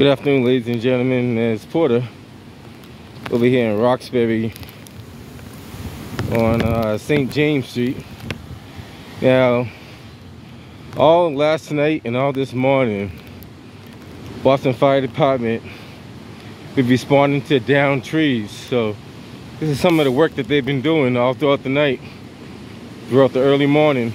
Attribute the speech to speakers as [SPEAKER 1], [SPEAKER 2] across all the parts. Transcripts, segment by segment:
[SPEAKER 1] Good afternoon, ladies and gentlemen. It's Porter over here in Roxbury on uh, St. James Street. Now, all last night and all this morning, Boston Fire Department been responding to downed trees. So this is some of the work that they've been doing all throughout the night, throughout the early morning.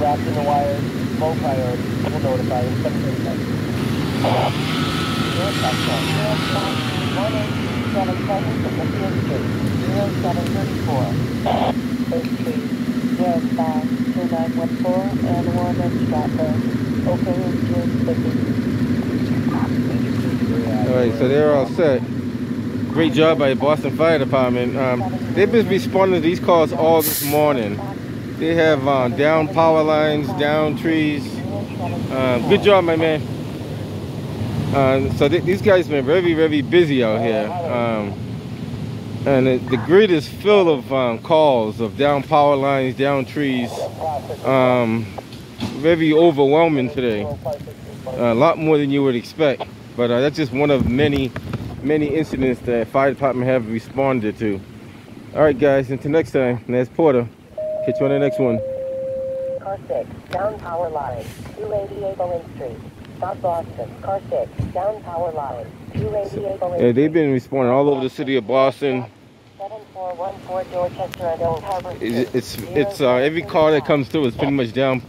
[SPEAKER 2] wrapped in the wires, low priority, will notify you.
[SPEAKER 1] All right, so they're all set. Great job by the Boston Fire Department. Um, they've been responding to these calls all this morning. They have uh, down power lines, down trees. Uh, good job, my man. Uh, so th these guys been very, very busy out here. Um, and it, the grid is full of um, calls of down power lines, down trees. Um, very overwhelming today. a lot more than you would expect. But uh, that's just one of many many incidents that fire department have responded to. All right, guys. Until next time, that's Porter. Catch you on the next one.
[SPEAKER 2] Car 6, down power line, 288 Bowen Street. South Boston, car 6, down power line,
[SPEAKER 1] Yeah, they've been responding all over the city of Boston.
[SPEAKER 2] 7414 Dorchester and Old Harbor Street.
[SPEAKER 1] It's it's, it's uh, every car that comes through is pretty much down